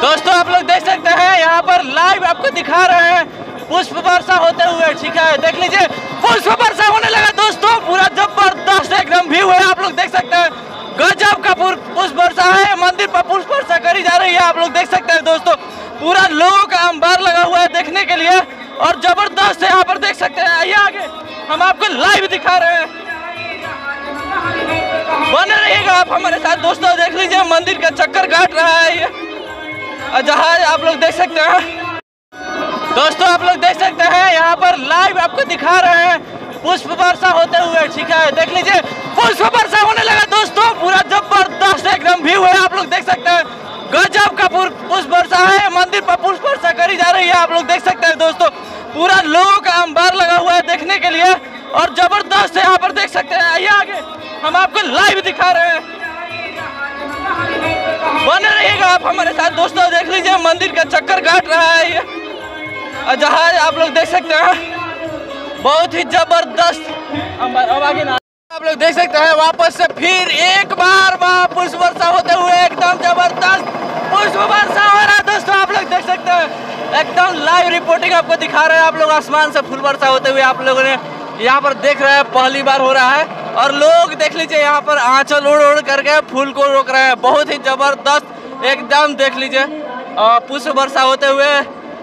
दोस्तों, आप लोग देख सकते हैं, यहाँ पर लाइव आपको दिखा रहे हैं। पुष्प वर्षा होते हुए, ठीक है? देख लीजिए, पुष्प वर्षा होने लगा, दोस्तों, पूरा ज़बरदस्त एकदम व्यू है, आप लोग देख सकते हैं। गजब का पुष्प वर्षा है, मंदिर पर पुष्प वर्षा करी जा रही है, आप लोग देख सकते हैं, दोस्तों। पूरा लोगों का अंबार लगा हुआ है देखने के लिए, और ज़बरदस्त है यहाँ पर देख सकते हैं। आइए आगे, हम आपको लाइव दिखा रहे हैं। बने रहिएगा आप हमारे साथ। दोस्तों, देख लीजिए, मंदिर का चक्कर काट रहा है ये। जहाज़ आप लोग देख सकते हैं। दोस्तों, आप लोग देख सकते हैं, यहाँ पर लाइव आपको दिखा रहे हैं पुष्प वर्षा होते हुए, ठीक है? देख लीजिए, पुष्प वर्षा होने लगा दोस्तों, पूरा ज़बरदस्त एकदम व्यू है, आप लोग देख सकते हैं। गजब का पुष्प वर्षा है, मंदिर पर पुष्प वर्षा करी जा रही है, आप लोग देख सकते हैं दोस्तों। पूरा लोगों का अंबार लगा हुआ है देखने के लिए, और ज़बरदस्त यहाँ पर देख सकते हैं, आइए आगे, हम आपको लाइव दिखा रहे हैं। बने रहिएगा आप हमारे साथ। दोस्तों, देख लीजिए, मंदिर का चक्कर काट रहा है ये। और जहाज़ आप लोग देख सकते हैं। बहुत ही ज़बरदस्त। आप लोग देख सकते हैं, वापस से फिर एक बार वहाँ पुष्प वर्षा होते हुए एकदम ज़बरदस्त पुष्प वर्षा हो रहा है। दोस्तों, आप लोग देख सकते हैं, एकदम लाइव रिपोर्टिंग आपको दिखा रहे हैं। आप लोग आसमान से फूल वर्षा होते हुए आप लोगों ने यहाँ पर देख रहे हैं, पहली बार हो रहा है। और लोग देख लीजिए यहाँ पर आंचल उड़ उड़ करके फूल को रोक रहे हैं। बहुत ही ज़बरदस्त एकदम देख लीजिए। पुष्प वर्षा होते हुए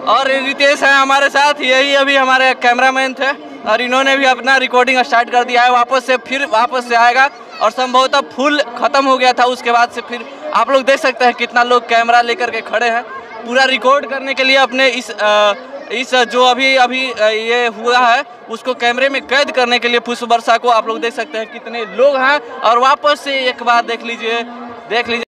और रितेश है हमारे साथ। यही अभी हमारे कैमरामैन थे और इन्होंने भी अपना रिकॉर्डिंग स्टार्ट कर दिया है। वापस से फिर वापस से आएगा और संभवतः फूल खत्म हो गया था। उसके बाद से फिर आप लोग देख सकते हैं कितना लोग कैमरा लेकर के खड़े हैं। पूरा रिकॉर्ड करने के लिए अपने इस अ, इस, जो अभी अभी ये हुआ है, उसको कैमरे में कैद करने के लिए पुष्प वर्षा को आप लोग देख सकते हैं कितने लोग हैं। और वापस से एक बार देख लीजिए देख लीजिए।